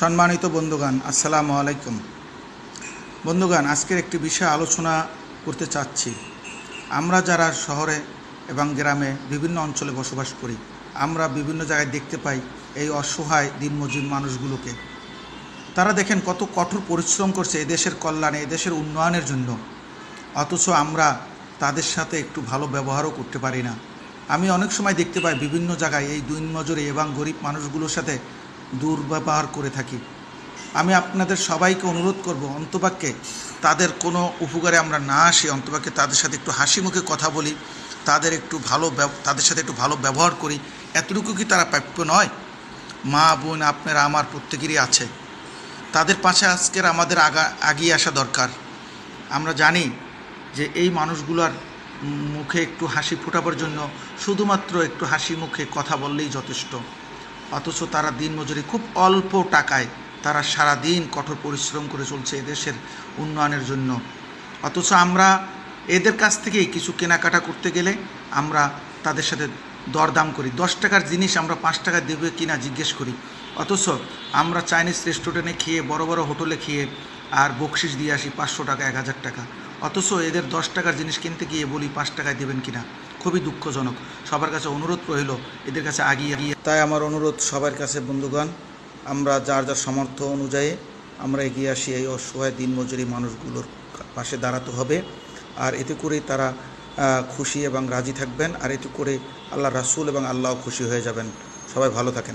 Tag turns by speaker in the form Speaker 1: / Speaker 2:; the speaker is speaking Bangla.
Speaker 1: সম্মানিত বন্ধুগান আসসালামু আলাইকুম। বন্ধুগান আজকের একটি বিষয় আলোচনা করতে চাচ্ছি। আমরা যারা শহরে এবং গ্রামে বিভিন্ন অঞ্চলে বসবাস করি, আমরা বিভিন্ন জায়গায় দেখতে পাই এই অসহায় দিনমজুর মানুষগুলোকে। তারা দেখেন কত কঠোর পরিশ্রম করছে এদেশের কল্যাণে এদেশের উন্নয়নের জন্য। অথচ আমরা তাদের সাথে একটু ভালো ব্যবহারও করতে পারি না। আমি অনেক সময় দেখতে পাই বিভিন্ন জায়গায় এই দিনমজুরি এবং গরিব মানুষগুলোর সাথে দুর্ব্যবহার করে থাকি। আমি আপনাদের সবাইকে অনুরোধ করব, অন্তপাক্ষে তাদের কোনো উপকারে আমরা না আসি, অন্তপাক্ষে তাদের সাথে একটু হাসি মুখে কথা বলি, তাদের একটু ভালো তাদের সাথে একটু ভালো ব্যবহার করি। এতটুকু কি তারা প্রাপ্য নয়? মা, বোন, আপনারা আমার প্রত্যেকেরই আছে। তাদের পাশে আজকের আমাদের আগা, আগিয়ে আসা দরকার। আমরা জানি যে এই মানুষগুলোর মুখে একটু হাসি ফোটাবার জন্য শুধুমাত্র একটু হাসি মুখে কথা বললেই যথেষ্ট। অথচ তারা দিনমজুরি খুব অল্প টাকায় তারা সারা দিন কঠোর পরিশ্রম করে চলছে এদেশের উন্নয়নের জন্য। অথচ আমরা এদের কাছ থেকেই কিছু কেনাকাটা করতে গেলে আমরা তাদের সাথে দরদাম করি। দশ টাকার জিনিস আমরা পাঁচ টাকা দেবে কিনা জিজ্ঞেস করি। অথচ আমরা চাইনিজ রেস্টুরেন্টে খেয়ে, বড় বড় হোটেলে খেয়ে আর বকশিস দিয়ে আসি পাঁচশো টাকা, এক হাজার টাকা। অথচ এদের দশ টাকার জিনিস কিনতে গিয়ে বলি পাঁচ টাকায় দেবেন কিনা? খুবই দুঃখজনক। সবার কাছে অনুরোধ রইল, এদের কাছে আগিয়ে গিয়ে। তাই আমার অনুরোধ সবার কাছে, বন্ধুগণ, আমরা যার যার সামর্থ্য অনুযায়ী আমরা এগিয়ে আসি এই অসহায় দিনমজুরি মানুষগুলোর পাশে দাঁড়াতে হবে। আর এতে করেই তারা খুশি এবং রাজি থাকবেন। আর এতে করে আল্লাহ রাসুল এবং আল্লাহ খুশি হয়ে যাবেন। সবাই ভালো থাকেন।